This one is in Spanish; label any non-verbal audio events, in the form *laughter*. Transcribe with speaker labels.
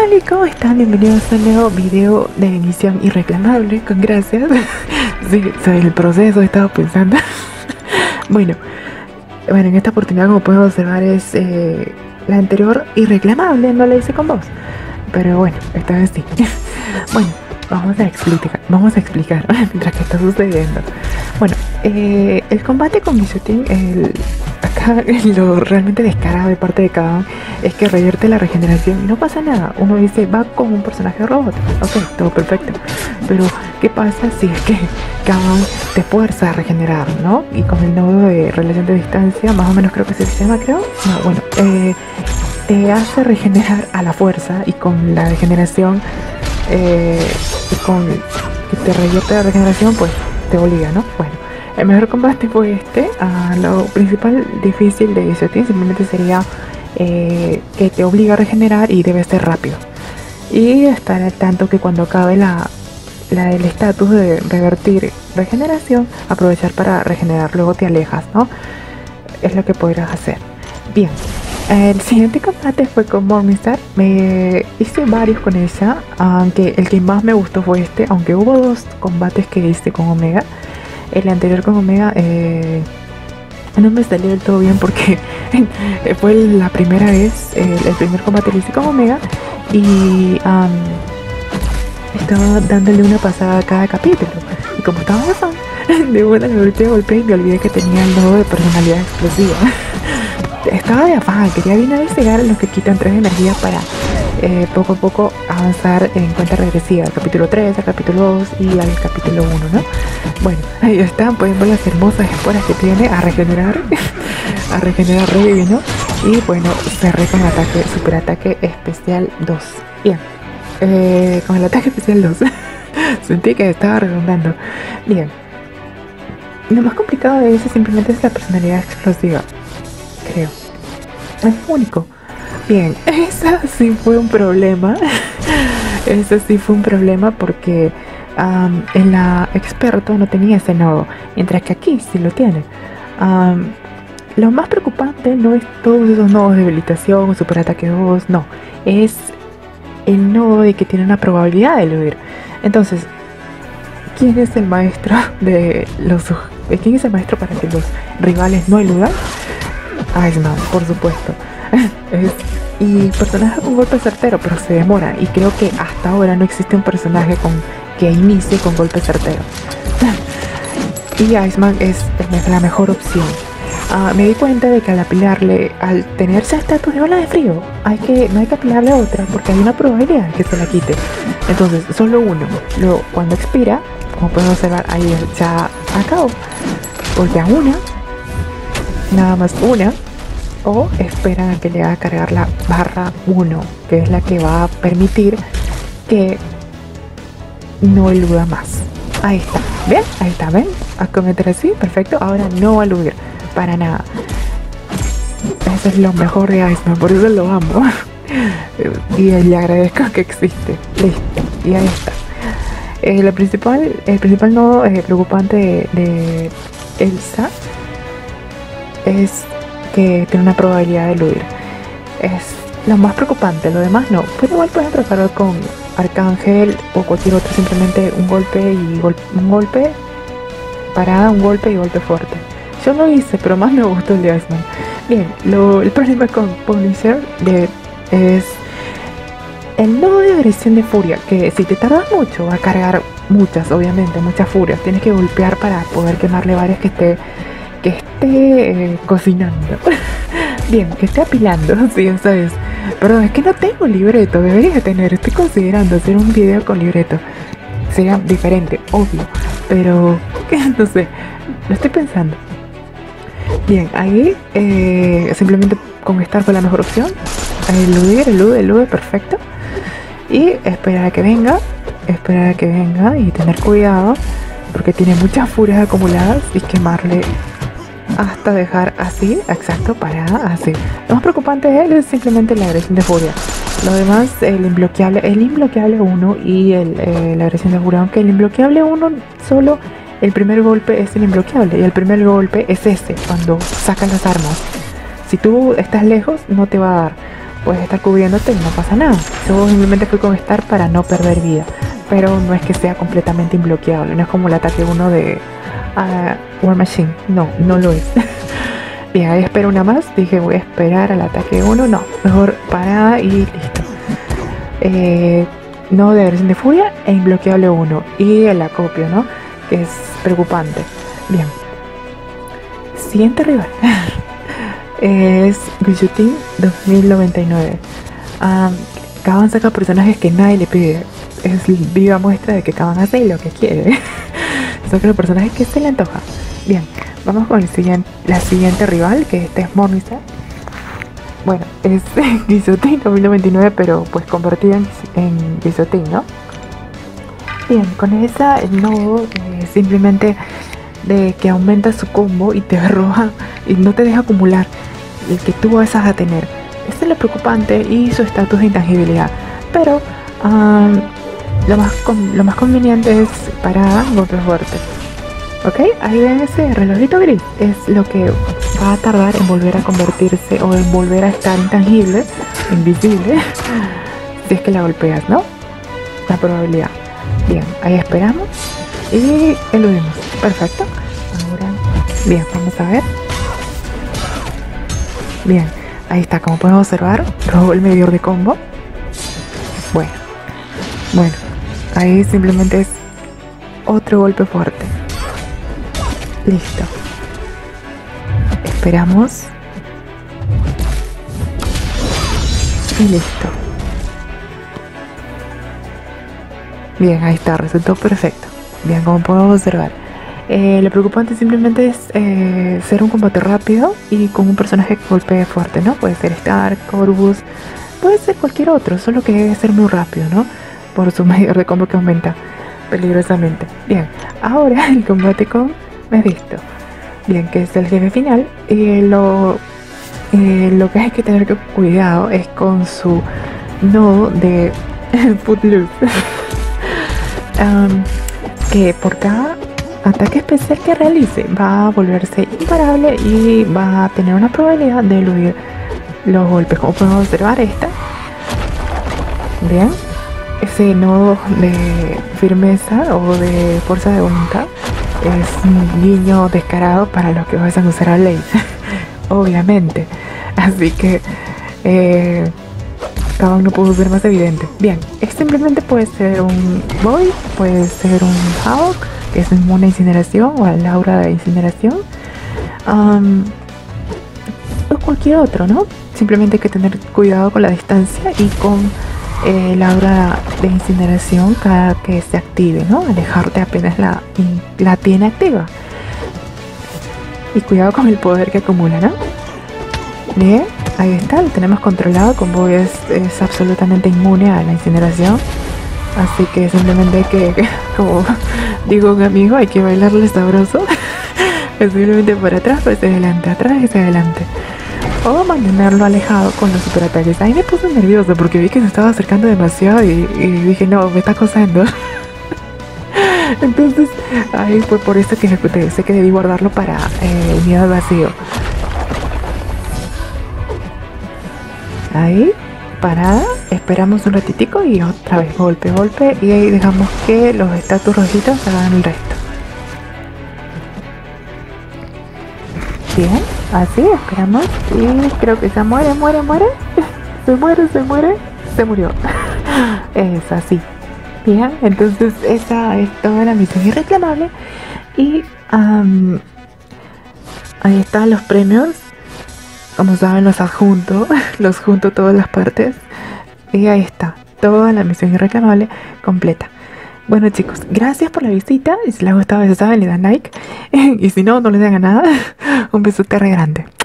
Speaker 1: Hola, ¿cómo están? Bienvenidos a un nuevo video de emisión irreclamable, con gracias. *laughs* sí, sobre el proceso estaba pensando. *laughs* bueno, bueno, en esta oportunidad, como pueden observar, es eh, la anterior irreclamable, no la hice con vos. Pero bueno, esta vez sí. *laughs* bueno, vamos a explicar, vamos a explicar mientras que está sucediendo. Bueno, eh, el combate con Guillotín, el, *laughs* lo realmente descarado de parte de cada es que revierte la regeneración y no pasa nada. Uno dice, va con un personaje robot. Ok, todo perfecto. Pero, ¿qué pasa si es que cada te fuerza a regenerar, ¿no? Y con el nodo de relación de distancia, más o menos creo que se llama, creo. No, bueno, eh, te hace regenerar a la fuerza y con la degeneración, eh, y con que te revierte la regeneración, pues te obliga, ¿no? Bueno, el mejor combate fue este. Ah, lo principal difícil de Isotin simplemente sería eh, que te obliga a regenerar y debe ser rápido. Y estar al tanto que cuando acabe la, la el estatus de revertir regeneración, aprovechar para regenerar, luego te alejas, ¿no? Es lo que podrás hacer. Bien, el siguiente combate fue con Morningstar. Me hice varios con ella, aunque el que más me gustó fue este, aunque hubo dos combates que hice con Omega. El anterior con Omega eh, no me salió del todo bien porque *laughs* fue la primera vez, el, primer combate que hice con Omega y estaba dándole una pasada a cada capítulo. Y como estaba *laughs* de buena me golpeé, golpeé y me olvidé que tenía el nodo de personalidad explosiva. *laughs* estaba de afán, quería bien a a los que quitan tres energías para eh, poco a poco avanzar en cuenta regresiva, capítulo 3, al capítulo 2 y al capítulo 1, ¿no? Bueno, *laughs* ahí están, pueden ver las hermosas esporas que tiene a regenerar, *laughs* a regenerar Revive, ¿no? Y bueno, cerré con ataque, super ataque especial 2. Bien, eh, con el ataque especial 2. *laughs* Sentí que estaba redundando. Bien. Lo más complicado de eso simplemente es la personalidad explosiva creo. Es único. Bien, *laughs* esa sí fue un problema. esa sí fue un problema porque en la experto no tenía ese nodo, mientras que aquí sí lo tiene. lo más preocupante no es todos esos nodos de habilitación o superataque 2, no. Es el nodo de que tiene una probabilidad de eludir. Entonces, ¿quién es el maestro de los... ¿Quién es el maestro para que los rivales no eludan? Iceman, por supuesto. Y personaje con golpe certero, pero se demora. Y creo que hasta ahora no existe un personaje con que inicie con golpe certero. *laughs* y Iceman es, la mejor opción. Ah, me di cuenta de que al apilarle, al tenerse estatus de ola de frío, hay que, no hay que apilarle otra porque hay una probabilidad que se la quite. Entonces, solo uno. Luego, cuando expira, como pueden observar, ahí ya acabó. Golpea una, nada más una o esperan a que le haga cargar la barra 1 que es la que va a permitir que no eluda más. Ahí está. Bien ahí está ven a cometer así perfecto. Ahora no va a eludir para nada. Eso es lo mejor de Iceman por eso lo amo. *laughs* Y le agradezco que existe. Listo. Y ahí está. Eh, principal, el principal nodo eh, preocupante de, de Elsa es tiene una probabilidad de eludir. Es lo más preocupante, lo demás no. Pues igual pueden tratar con Arcángel o cualquier otro, simplemente un golpe y un golpe, parada, un golpe y golpe fuerte. Yo lo hice, pero más me gustó el de Iceman. Bien, lo, el problema con Punisher de, es el nodo de agresión de furia, que si te tardas mucho va a cargar muchas, obviamente, muchas furias. Tienes que golpear para poder quemarle varias que esté que esté eh, cocinando. *laughs* Bien, que esté apilando, *laughs* sí, sabes. Perdón, es que no tengo libreto, debería tener. Estoy considerando hacer un video con libreto. Sería diferente, obvio. Pero, *laughs* no sé, lo estoy pensando. Bien, ahí eh, simplemente con estar fue la mejor opción. Eludir, elude, elude, perfecto. Y esperar a que venga, esperar a que venga y tener cuidado porque tiene muchas furias acumuladas y quemarle hasta dejar así, exacto, para así. Lo más preocupante de él es simplemente la agresión de furia. Lo demás, el imbloqueable, el imbloqueable 1 y el, eh, la agresión de furia, aunque el imbloqueable 1 solo el primer golpe es el imbloqueable y el primer golpe es este, cuando sacas las armas. Si tú estás lejos, no te va a dar, puedes estar cubriéndote y no pasa nada. Yo simplemente fui con Star para no perder vida, pero no es que sea completamente imbloqueable, no es como el ataque uno de uh, War Machine, no, no lo es. *laughs* y ahí espero una más, dije voy a esperar al ataque 1, no, mejor parada y listo. Eh, no de agresión de furia e imbloqueable 1 y el acopio, ¿no? Que es preocupante. Bien. Siguiente rival. *laughs* es Guillotin 2099. Um, Kaban saca personajes que nadie le pide. Es viva muestra de que Kaban hace lo que quiere. *laughs* saca los personajes que se le antoja. Bien, vamos con el siguiente, la siguiente rival, que este es Mormisa. Bueno, es *laughs* Guillotin 2099, pero pues convertida en, en ¿no? Bien, con esa el nodo eh, simplemente de que aumenta su combo y te *laughs* roja y no te deja acumular el que tú vas a tener. Este es lo preocupante y su estatus de intangibilidad. Pero lo, más lo más conveniente es para golpes fuertes. ¿Ok? Ahí ven ese relojito gris. Es lo que va a tardar en volver a convertirse o en volver a estar intangible, invisible, *laughs* si es que la golpeas, ¿no? La probabilidad. Bien, ahí esperamos y eludimos. Perfecto. Ahora, bien, vamos a ver. Bien, ahí está, como podemos observar, robó el medidor de combo. Bueno, bueno, ahí simplemente es otro golpe fuerte. Listo. Esperamos. Y listo. Bien, ahí está, resultó perfecto. Bien, como podemos observar. Eh, lo preocupante simplemente es eh, ser un combate rápido y con un personaje que golpee fuerte, ¿no? Puede ser Stark, Corvus, puede ser cualquier otro, solo que debe ser muy rápido, ¿no? Por su *laughs* mayor de combo que aumenta peligrosamente. Bien, ahora *laughs* el combate con visto Bien, que es el jefe final. Eh, lo, lo que hay que tener cuidado es con su nodo de *laughs* Footloose. que por cada ataque especial que realice va a volverse imparable y va a tener una probabilidad de eludir los golpes. Como podemos observar esta. Bien. Ese nodo de firmeza o de fuerza de voluntad es un guiño descarado para los que vayan a usar a Blade. Obviamente. Así que eh, cada uno puede ser más evidente. Bien, simplemente puede ser un Boy, puede ser un Hawk, que es inmune a incineración o al aura de incineración. o cualquier otro, ¿no? Simplemente hay que tener cuidado con la distancia y con eh, la aura de incineración cada que se active, ¿no? Alejarte apenas la, la tiene activa. Y cuidado con el poder que acumula, ¿no? Bien, ahí está, lo tenemos controlado. Como es, es absolutamente inmune a la incineración. Así que simplemente que, *laughs* como digo un amigo, hay que bailarle sabroso. *laughs* simplemente por atrás, pues adelante, atrás y adelante. O mantenerlo alejado con los superataques. Ahí me puse nervioso porque vi que se estaba acercando demasiado y, dije, no, me está acosando. *laughs* Entonces, ahí fue por eso que sé que debí guardarlo para eh, unidad vacío. Ahí, parada, esperamos un ratitico y otra vez golpe, golpe y ahí dejamos que los estatus rojitos hagan el resto. Bien, así esperamos y creo que se muere, muere, muere. *laughs* se muere, se muere, se murió. *laughs* es así. Bien, entonces esa es toda la misión irreclamable y ahí están los premios como saben, los adjunto, *laughs* los junto todas las partes. Y ahí está, toda la misión irreclamable completa. Bueno chicos, gracias por la visita. Y si les ha gustado, ya saben, le dan like. *laughs* y si no, no le dan a nada. *laughs* Un besote re grande.